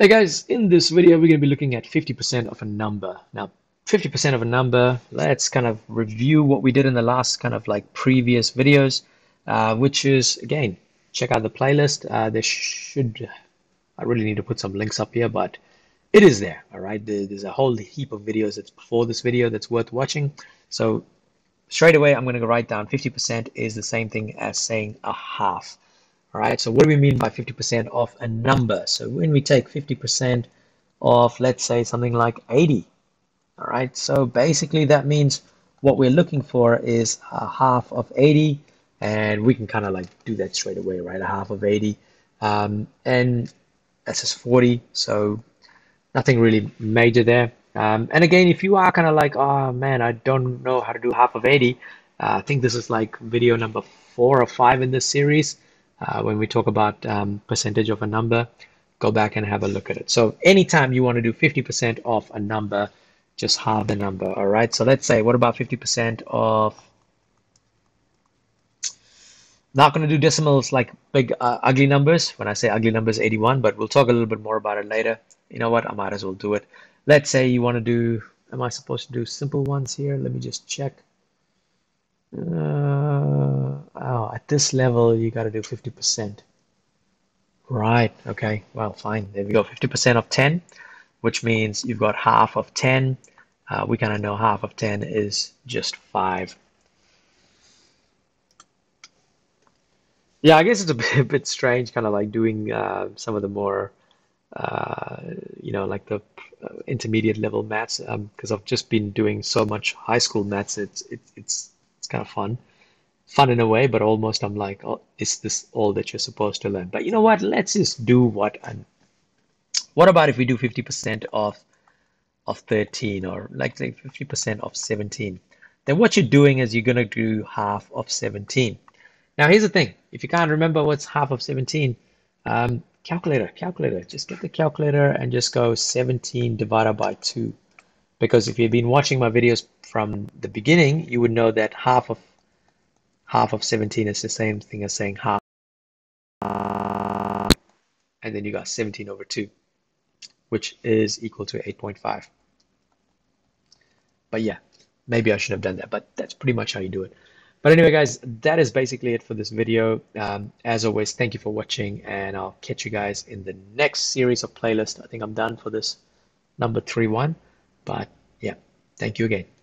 Hey guys, in this video we're going to be looking at 50% of a number. Now 50% of a number, let's kind of review what we did in the last kind of like previous videos, uh, which is again, check out the playlist. Uh, there should, I really need to put some links up here, but it is there, all right? There's a whole heap of videos that's before this video that's worth watching. So straight away, I'm going to go write down 50% is the same thing as saying a half. All right, so what do we mean by 50% of a number? So when we take 50% of, let's say, something like 80, all right, so basically that means what we're looking for is a half of 80, and we can kind of like do that straight away, right? A half of 80, um, and that's just 40, so nothing really major there. Um, and again, if you are kind of like, oh man, I don't know how to do half of 80, uh, I think this is like video number four or five in this series uh, when we talk about um, percentage of a number, go back and have a look at it. So anytime you want to do 50% of a number, just halve the number, all right? So let's say, what about 50% of, not going to do decimals like big uh, ugly numbers. When I say ugly numbers, 81, but we'll talk a little bit more about it later. You know what? I might as well do it. Let's say you want to do, am I supposed to do simple ones here? Let me just check. Uh, this level, you got to do 50%. Right, okay, well, fine. There we go, 50% of 10, which means you've got half of 10. Uh, we kind of know half of 10 is just 5. Yeah, I guess it's a bit, a bit strange, kind of like doing uh, some of the more, uh, you know, like the uh, intermediate level maths, because um, I've just been doing so much high school maths. It's it, it's it's kind of fun. Fun in a way, but almost I'm like, oh, is this all that you're supposed to learn? But you know what? Let's just do what I'm. What about if we do 50% of of 13 or like like 50% of 17? Then what you're doing is you're gonna do half of 17. Now here's the thing: if you can't remember what's half of 17, um, calculator, calculator. Just get the calculator and just go 17 divided by 2 because if you've been watching my videos from the beginning, you would know that half of half of 17 is the same thing as saying half, and then you got 17 over 2, which is equal to 8.5. But yeah, maybe I should have done that, but that's pretty much how you do it. But anyway, guys, that is basically it for this video. Um, as always, thank you for watching, and I'll catch you guys in the next series of playlist. I think I'm done for this number three one. But yeah, thank you again.